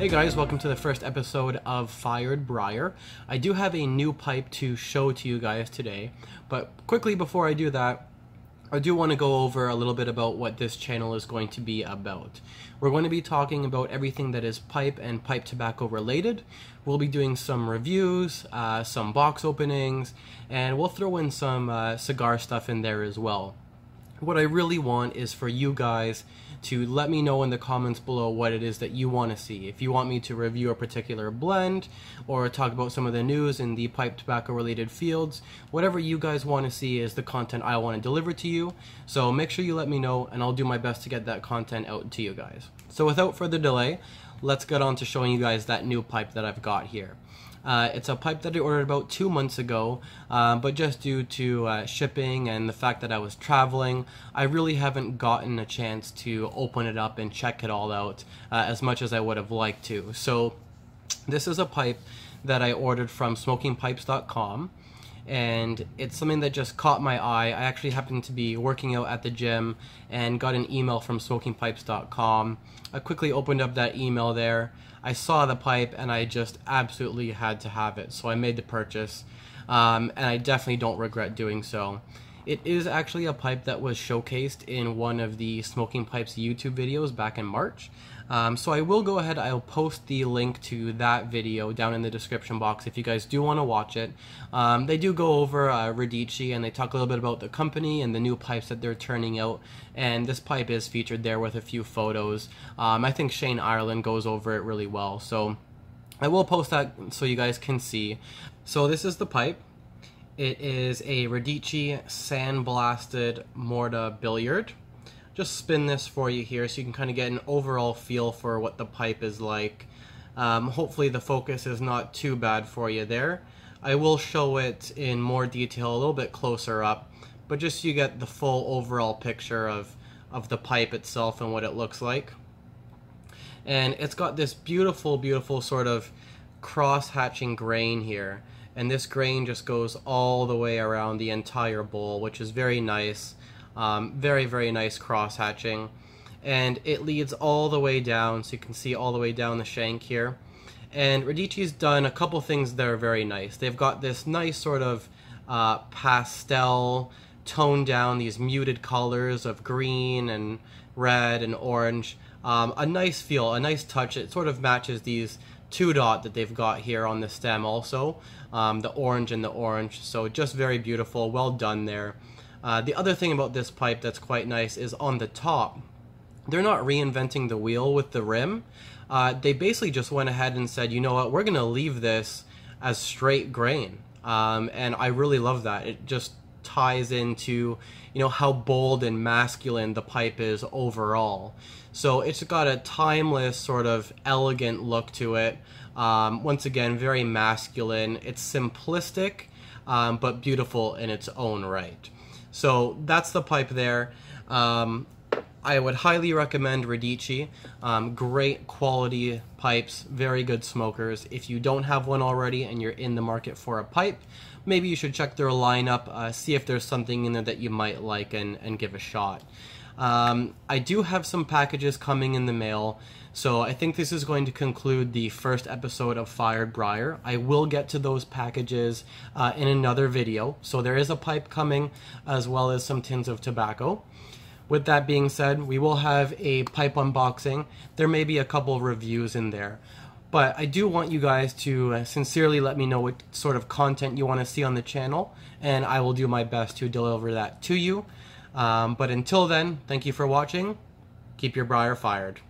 Hey guys, welcome to the first episode of Fired Briar. I do have a new pipe to show to you guys today, but quickly before I do that, I do want to go over a little bit about what this channel is going to be about. We're going to be talking about everything that is pipe and pipe tobacco related. We'll be doing some reviews, uh, some box openings, and we'll throw in some uh, cigar stuff in there as well. What I really want is for you guys to let me know in the comments below what it is that you want to see. If you want me to review a particular blend or talk about some of the news in the pipe tobacco related fields, whatever you guys want to see is the content I want to deliver to you. So make sure you let me know and I'll do my best to get that content out to you guys. So without further delay, let's get on to showing you guys that new pipe that I've got here. Uh, it's a pipe that I ordered about two months ago, uh, but just due to uh, shipping and the fact that I was traveling, I really haven't gotten a chance to open it up and check it all out uh, as much as I would have liked to. So, this is a pipe that I ordered from smokingpipes.com and it's something that just caught my eye. I actually happened to be working out at the gym and got an email from smokingpipes.com. I quickly opened up that email there. I saw the pipe and I just absolutely had to have it, so I made the purchase. Um, and I definitely don't regret doing so. It is actually a pipe that was showcased in one of the Smoking Pipes YouTube videos back in March. Um, so I will go ahead, I'll post the link to that video down in the description box if you guys do want to watch it. Um, they do go over uh, Radice and they talk a little bit about the company and the new pipes that they're turning out. And this pipe is featured there with a few photos. Um, I think Shane Ireland goes over it really well. So I will post that so you guys can see. So this is the pipe. It is a Radice sandblasted Morta billiard just spin this for you here so you can kind of get an overall feel for what the pipe is like. Um, hopefully the focus is not too bad for you there. I will show it in more detail a little bit closer up, but just so you get the full overall picture of, of the pipe itself and what it looks like. And it's got this beautiful, beautiful sort of cross-hatching grain here. And this grain just goes all the way around the entire bowl, which is very nice. Um, very, very nice cross hatching. And it leads all the way down, so you can see all the way down the shank here. And Radice's done a couple things that are very nice. They've got this nice sort of uh, pastel, toned down these muted colors of green and red and orange. Um, a nice feel, a nice touch. It sort of matches these two dot that they've got here on the stem also. Um, the orange and the orange. So just very beautiful. Well done there. Uh, the other thing about this pipe that's quite nice is on the top, they're not reinventing the wheel with the rim. Uh, they basically just went ahead and said, you know what, we're going to leave this as straight grain. Um, and I really love that. It just ties into, you know, how bold and masculine the pipe is overall. So it's got a timeless, sort of elegant look to it. Um, once again, very masculine. It's simplistic, um, but beautiful in its own right. So that's the pipe there. Um, I would highly recommend Radice. Um, great quality pipes, very good smokers. If you don't have one already and you're in the market for a pipe, maybe you should check their lineup, uh, see if there's something in there that you might like and, and give a shot. Um, I do have some packages coming in the mail, so I think this is going to conclude the first episode of Fired Briar. I will get to those packages uh, in another video, so there is a pipe coming as well as some tins of tobacco. With that being said, we will have a pipe unboxing. There may be a couple reviews in there. But I do want you guys to uh, sincerely let me know what sort of content you want to see on the channel, and I will do my best to deliver that to you. Um, but until then, thank you for watching. Keep your briar fired.